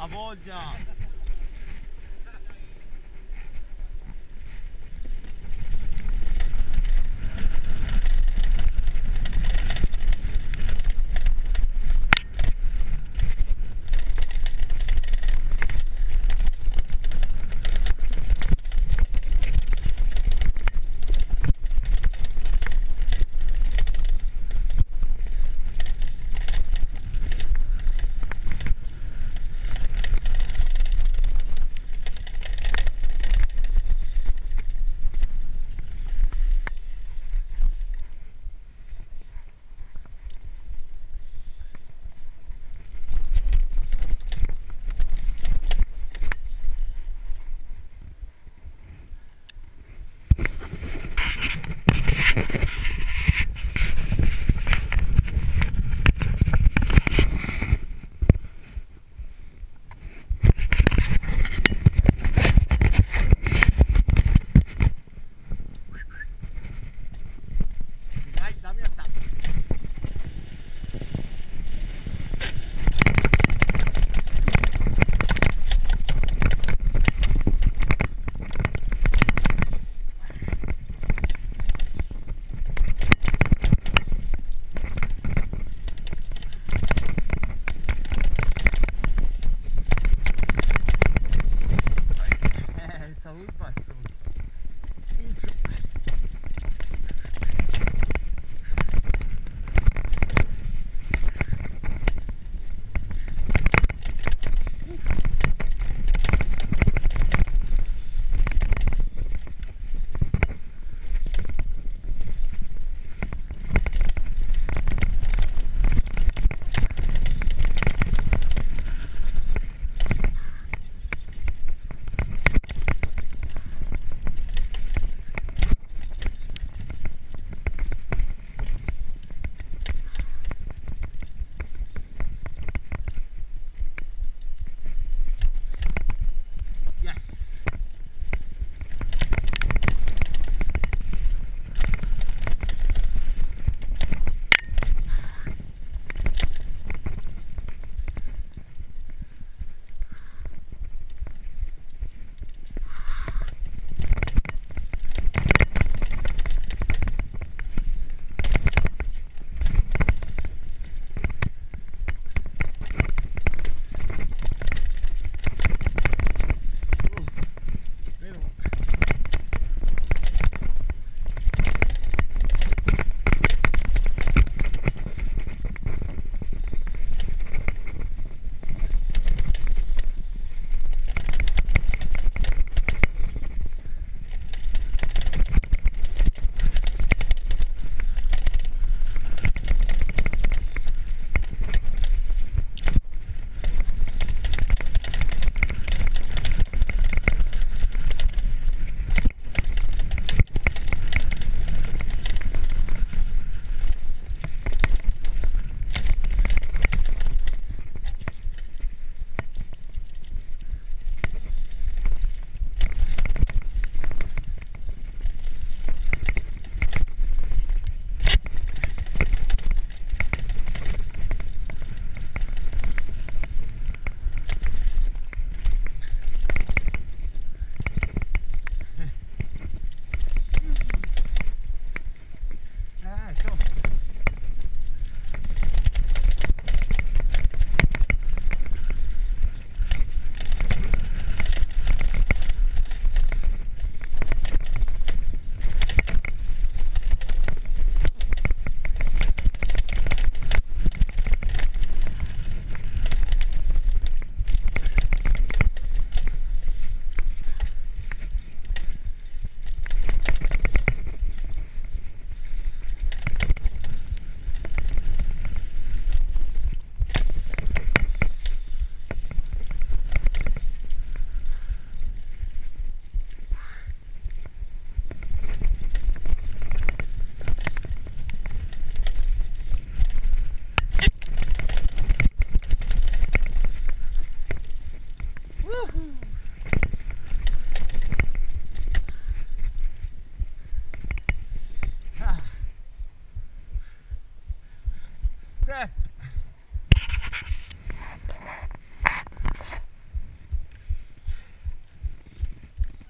A voglia!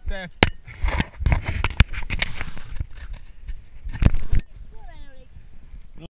there.